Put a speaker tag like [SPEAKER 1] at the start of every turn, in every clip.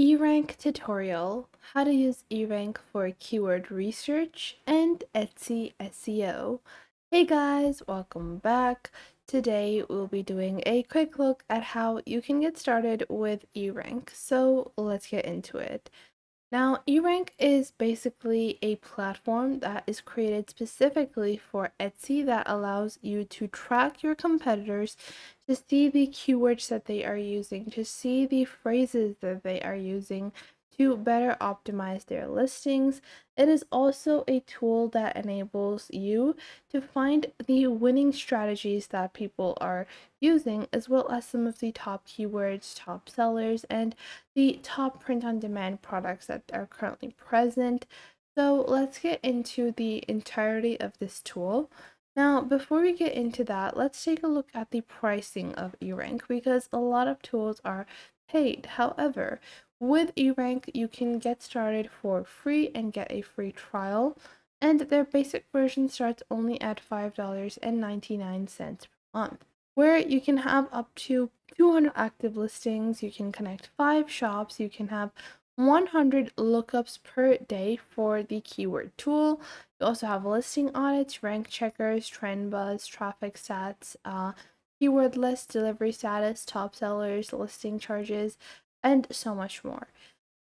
[SPEAKER 1] eRank tutorial, how to use eRank for keyword research and Etsy SEO. Hey guys, welcome back. Today we'll be doing a quick look at how you can get started with eRank. So let's get into it. Now, eRank is basically a platform that is created specifically for Etsy that allows you to track your competitors, to see the keywords that they are using, to see the phrases that they are using, to better optimize their listings. It is also a tool that enables you to find the winning strategies that people are using, as well as some of the top keywords, top sellers, and the top print on demand products that are currently present. So let's get into the entirety of this tool. Now, before we get into that, let's take a look at the pricing of eRank because a lot of tools are paid. However, with eRank, you can get started for free and get a free trial, and their basic version starts only at $5.99 per month, where you can have up to 200 active listings, you can connect 5 shops, you can have 100 lookups per day for the keyword tool. You also have listing audits, rank checkers, trend buzz, traffic stats, uh, keyword list, delivery status, top sellers, listing charges, and so much more.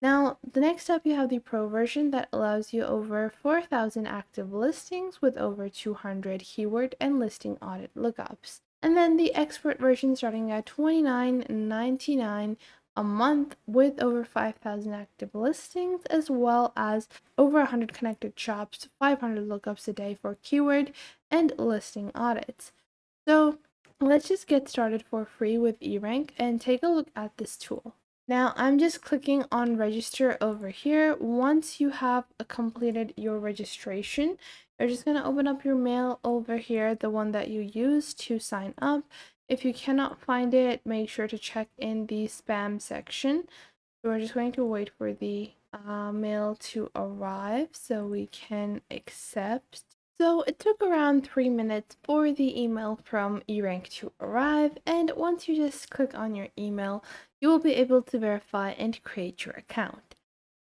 [SPEAKER 1] Now, the next up, you have the Pro version that allows you over 4,000 active listings with over 200 keyword and listing audit lookups. And then the Expert version starting at $29.99 a month with over 5,000 active listings, as well as over 100 connected shops, 500 lookups a day for keyword and listing audits. So let's just get started for free with eRank and take a look at this tool. Now I'm just clicking on register over here. Once you have completed your registration, you're just going to open up your mail over here, the one that you use to sign up. If you cannot find it, make sure to check in the spam section. We're just going to wait for the uh, mail to arrive so we can accept so it took around 3 minutes for the email from eRank to arrive and once you just click on your email, you will be able to verify and create your account.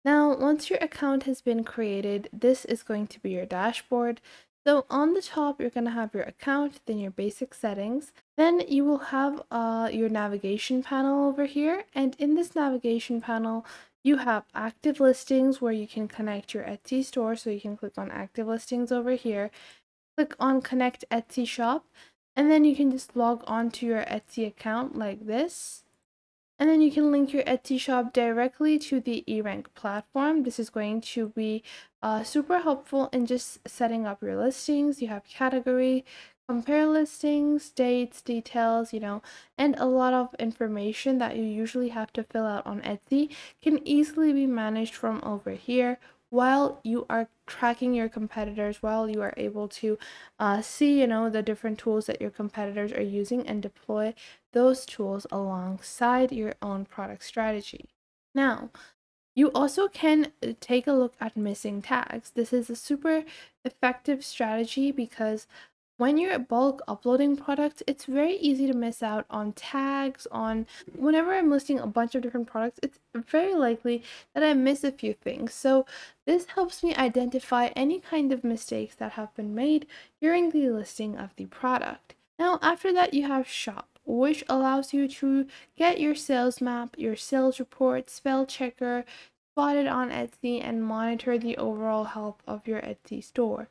[SPEAKER 1] Now, once your account has been created, this is going to be your dashboard. So on the top, you're going to have your account, then your basic settings. Then you will have uh, your navigation panel over here. And in this navigation panel, you have active listings where you can connect your Etsy store. So you can click on active listings over here. Click on connect Etsy shop. And then you can just log on to your Etsy account like this. And then you can link your Etsy shop directly to the eRank platform. This is going to be uh, super helpful in just setting up your listings. You have category, compare listings, dates, details, you know, and a lot of information that you usually have to fill out on Etsy can easily be managed from over here while you are tracking your competitors while you are able to uh, see you know the different tools that your competitors are using and deploy those tools alongside your own product strategy. Now you also can uh, take a look at missing tags. This is a super effective strategy because when you're at bulk uploading products, it's very easy to miss out on tags, on whenever I'm listing a bunch of different products, it's very likely that I miss a few things. So this helps me identify any kind of mistakes that have been made during the listing of the product. Now after that you have shop which allows you to get your sales map, your sales report, spell checker, spotted on Etsy and monitor the overall health of your Etsy store.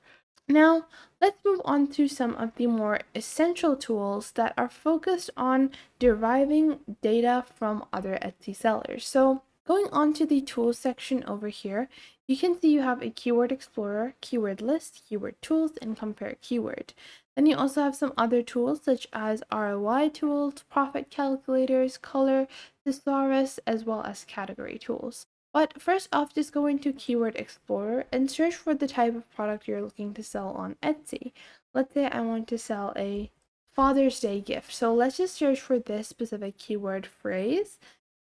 [SPEAKER 1] Now, let's move on to some of the more essential tools that are focused on deriving data from other Etsy sellers. So going on to the tools section over here, you can see you have a keyword explorer, keyword list, keyword tools, and compare keyword. Then you also have some other tools such as ROI tools, profit calculators, color, thesaurus, as well as category tools. But first off, just go into Keyword Explorer and search for the type of product you're looking to sell on Etsy. Let's say I want to sell a Father's Day gift. So let's just search for this specific keyword phrase.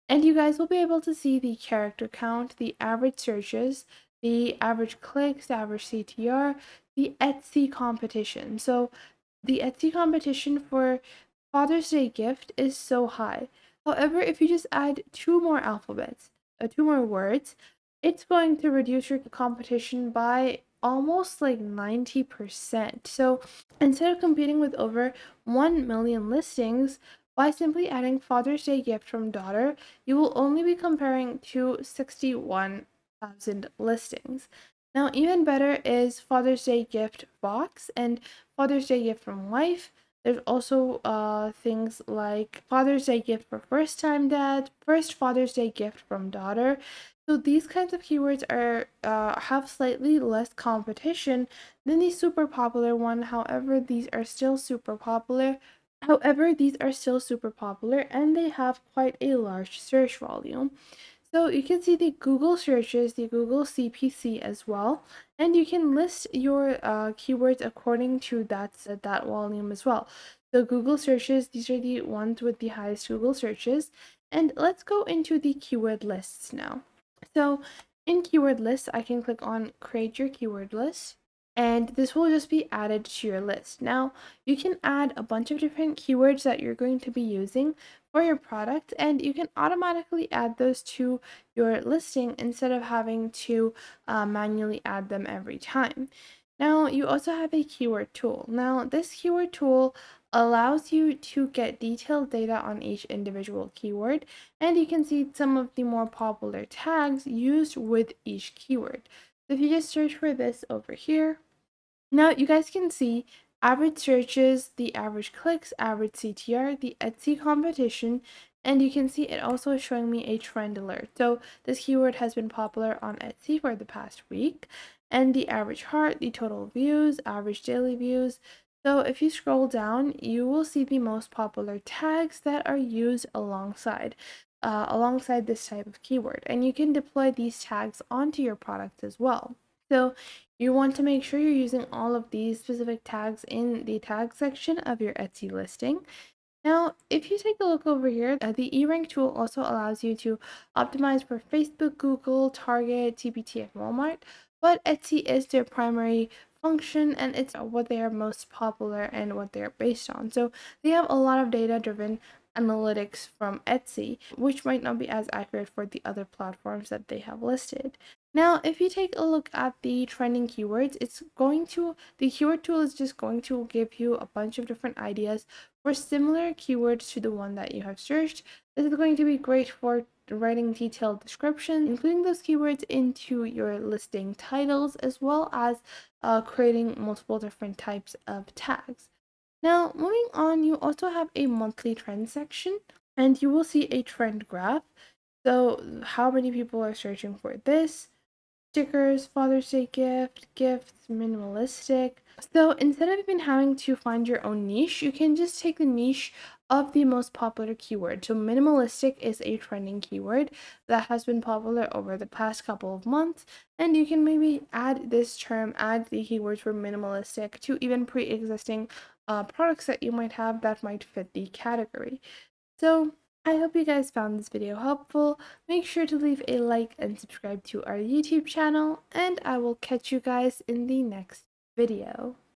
[SPEAKER 1] And you guys will be able to see the character count, the average searches, the average clicks, the average CTR, the Etsy competition. So the Etsy competition for Father's Day gift is so high. However, if you just add two more alphabets, uh, two more words, it's going to reduce your competition by almost like 90%. So instead of competing with over 1 million listings, by simply adding Father's Day gift from daughter, you will only be comparing to 61,000 listings. Now, even better is Father's Day gift box and Father's Day gift from wife. There's also uh, things like Father's Day gift for first time dad, first Father's Day gift from daughter. So these kinds of keywords are uh, have slightly less competition than the super popular one. However, these are still super popular However, these are still super popular and they have quite a large search volume. So you can see the Google searches, the Google CPC as well, and you can list your uh, keywords according to that, that volume as well. So Google searches, these are the ones with the highest Google searches. And let's go into the keyword lists now. So in keyword lists, I can click on create your keyword list and this will just be added to your list. Now, you can add a bunch of different keywords that you're going to be using for your product, and you can automatically add those to your listing instead of having to uh, manually add them every time. Now, you also have a keyword tool. Now, this keyword tool allows you to get detailed data on each individual keyword, and you can see some of the more popular tags used with each keyword. So if you just search for this over here, now you guys can see average searches, the average clicks, average CTR, the Etsy competition, and you can see it also is showing me a trend alert. So this keyword has been popular on Etsy for the past week, and the average heart, the total views, average daily views. So if you scroll down, you will see the most popular tags that are used alongside. Uh, alongside this type of keyword and you can deploy these tags onto your products as well. So you want to make sure you're using all of these specific tags in the tag section of your Etsy listing. Now, if you take a look over here, uh, the eRank tool also allows you to optimize for Facebook, Google, Target, TPT, and Walmart, but Etsy is their primary function and it's what they are most popular and what they're based on. So they have a lot of data driven analytics from Etsy, which might not be as accurate for the other platforms that they have listed. Now, if you take a look at the trending keywords, it's going to, the keyword tool is just going to give you a bunch of different ideas for similar keywords to the one that you have searched. This is going to be great for writing detailed descriptions, including those keywords into your listing titles, as well as uh, creating multiple different types of tags. Now, moving on, you also have a monthly trend section, and you will see a trend graph. So, how many people are searching for this? stickers, Father's Day gift, gifts, minimalistic. So instead of even having to find your own niche, you can just take the niche of the most popular keyword. So minimalistic is a trending keyword that has been popular over the past couple of months. And you can maybe add this term, add the keywords for minimalistic to even pre-existing uh, products that you might have that might fit the category. So I hope you guys found this video helpful. Make sure to leave a like and subscribe to our YouTube channel, and I will catch you guys in the next video.